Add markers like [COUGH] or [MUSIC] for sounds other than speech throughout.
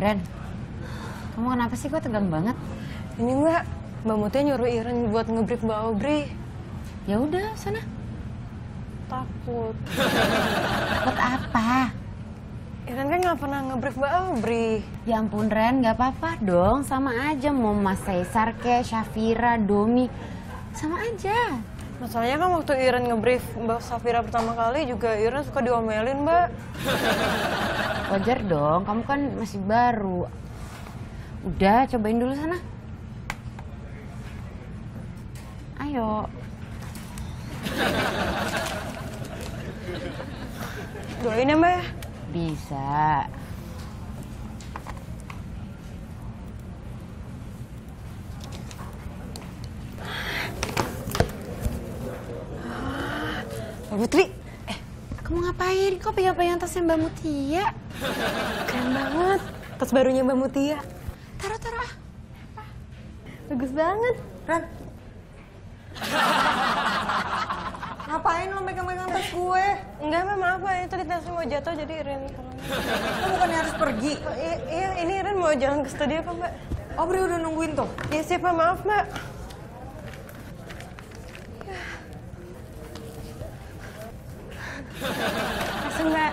Iren, kamu kenapa sih kok tegang banget? Ini Mbak, Mbak Mutia nyuruh Iren buat ngebrief Mbak Aubrey. Ya udah, sana. Takut. Takut apa? Iren kan nggak pernah ngebrief Mbak Aubrey. Ya ampun Ren, nggak apa-apa dong. Sama aja mau Mas Caesar ke, Syafira, Domi. Sama aja. Masalahnya kan waktu Iren ngebrief Mbak Safira pertama kali juga Iren suka diomelin Mbak. [LAUGHS] Wajar dong, kamu kan masih baru. Udah, cobain dulu sana. Ayo. Doain ya Mbak ya. Bisa. Mbak Putri, Eh, kamu ngapain? Kok pegang-pegang tasnya Mbak Mutia? Keren banget. Tas barunya Mbak Mutia. Taruh, taruh. ah. Bagus banget. Ren. Ngapain lo megang-megang tas gue? Enggak Mbak, maaf Mbak. Ini tadi tasnya mau jatuh jadi tolong. Lo bukannya harus pergi? Oh, iya, iya, ini Iren mau jalan ke studio apa Mbak? Aubrey udah nungguin tuh. Ya siapa maaf Mbak. Kasih Mbak.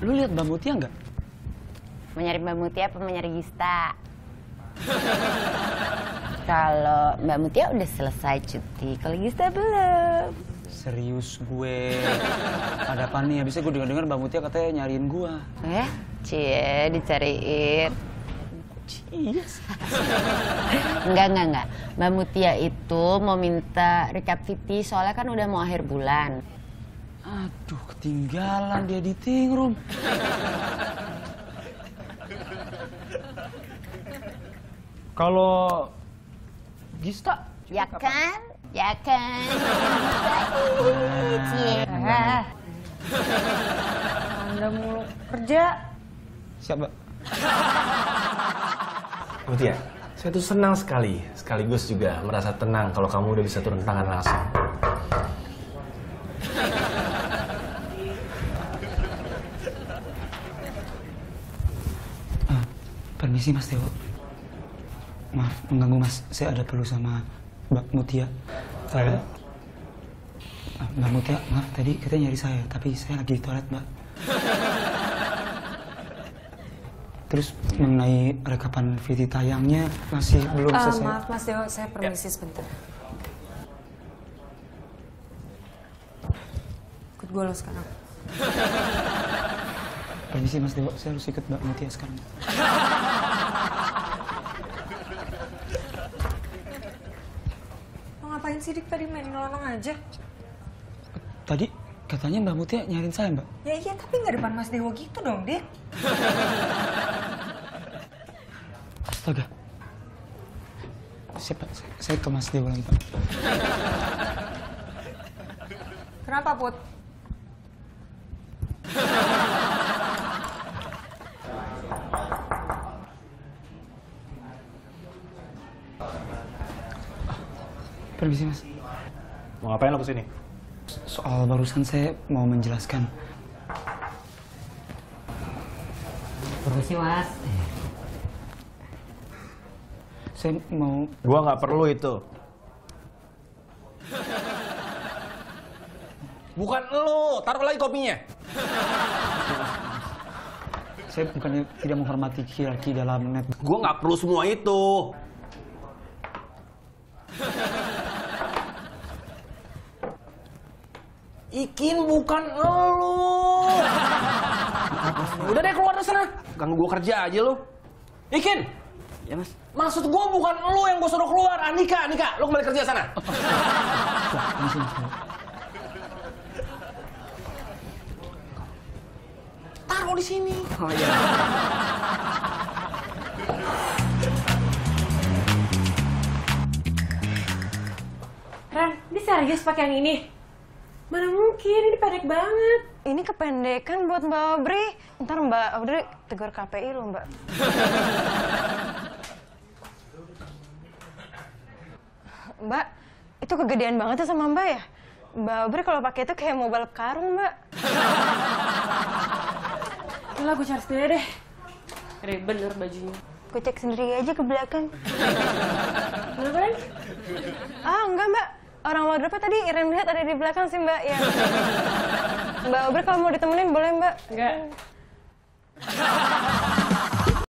lu lihat Mbak Mutia nggak? Mau nyari Mbak Mutia apa mau nyari Gista? [LAUGHS] Kalau Mbak Mutia udah selesai cuti, kalau Gista belum. Serius gue. Ada apa nih? Habisnya gue dengar-dengar Mbak Mutia katanya nyariin gue. Eh, cie, dicariin. Yes. Enggak, enggak, enggak. Mbak Mutia itu mau minta recap VT soalnya kan udah mau akhir bulan. Aduh, ketinggalan di editing room. Kalau Gista, Ya kan? Ya kan? Cie. Anda mulu kerja. siapa? Mutia, saya tuh senang sekali, sekaligus juga merasa tenang kalau kamu udah bisa turun tangan langsung. Permisi Mas Dewo. Maaf mengganggu Mas, saya ada perlu sama Mbak Mutia. Saya? Ah, Mbak Mutia, maaf tadi katanya nyari saya, tapi saya lagi di toilet Mbak. Terus mengenai rekapan video tayangnya masih belum Ah, selesai. maaf Mas Dewo, saya permisi sebentar. Ikut gue lo sekarang. Permisi Mas Dewo, saya harus ikut Mbak Mutia sekarang. Lo ngapain sih Dik tadi main nolong aja? Tadi katanya Mbak Mutia nyariin saya Mbak. Ya iya, tapi nggak depan Mas Dewo gitu dong, Dik. Astaga. Siapa? Saya ke Mas Dewo lagi Pak. Kenapa, Put? Permisi Mas. Mau ngapain lo ke sini? Soal barusan saya mau menjelaskan. Permisi mas. Saya mau Gua nggak perlu itu. Bukan lo, taruh lagi kopinya. saya bukannya tidak menghormati hierarki dalam net. Gue nggak perlu semua itu. Ikin bukan elu. Udah deh keluar dari sana. Ganggu gue kerja aja lo. Ikin, Ya mas. maksud gue bukan elu yang gue suruh keluar. Anika, Anika, lo kembali kerja sana. Taruh di sini. Oh iya. Ren, ini serius pakai yang ini? Mana mungkin, ini pendek banget. Ini kependekan buat Mbak Audrey. Ntar Mbak Audrey tegur KPI lo Mbak. [LAUGHS] Mbak, itu kegedean banget ya sama Mbak ya? Mbak Audrey kalau pakai itu kayak mau balap karung Mbak. [LAUGHS] Udah gue cari sendiri deh. Keren bener bajunya. Gue cek sendiri aja ke belakang. [LAUGHS] Kenapa Ren? Ah orang wardrobe tadi Iren lihat ada di belakang sih Mbak. Ya. [LAUGHS] Mbak Audrey kalau mau ditemenin boleh Mbak. Enggak.